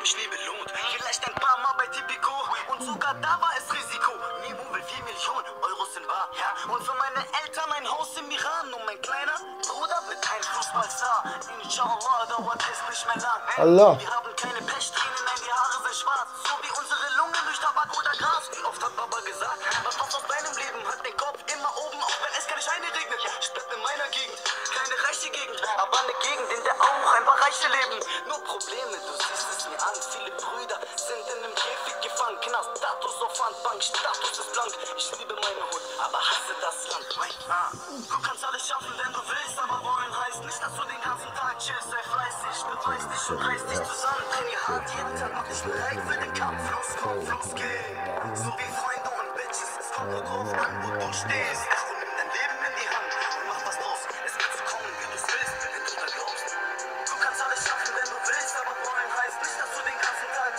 mich nie belohnt. Vielleicht ein paar Mal bei Tipico und sogar da war es Risiko. Nibu will 4 Millionen Euros in Bar, ja. Und für meine Eltern ein Haus im Iran und mein kleiner Bruder wird ein Fußballstar. Inshallah dauert es nicht mehr lang. Allah. Wir haben keine Pechsträhnen, nein, die Haare sind schwarz. So wie unsere Lungen durch Tabak oder Gras. Wie oft hat Baba gesagt, was passt aus deinem Leben? Hat den Kopf immer oben, auch wenn es keine Scheine regnet. Ich bleib in meiner Gegend, keine reiche Gegend, aber eine Gegend, in der auch ein paar Reiche leben. Nur Probleme, du siehst mir an. Viele Brüder sind in einem Käfig gefangen. Knast, Status auf Handbank, Status ist blank. Ich liebe meine Hut, aber hasse das Land. Du kannst alles schaffen, wenn du willst, aber wollen heißt nicht, dass du den ganzen Tag chillst. Sei fleißig, beweis dich und reiß dich zusammen. Trainier hart, jeden Tag mach dich bereit für den Kampf. Los, komm, los, geh. So wie Freunde und Bitches, es kommt nur drauf an, wo du stehst.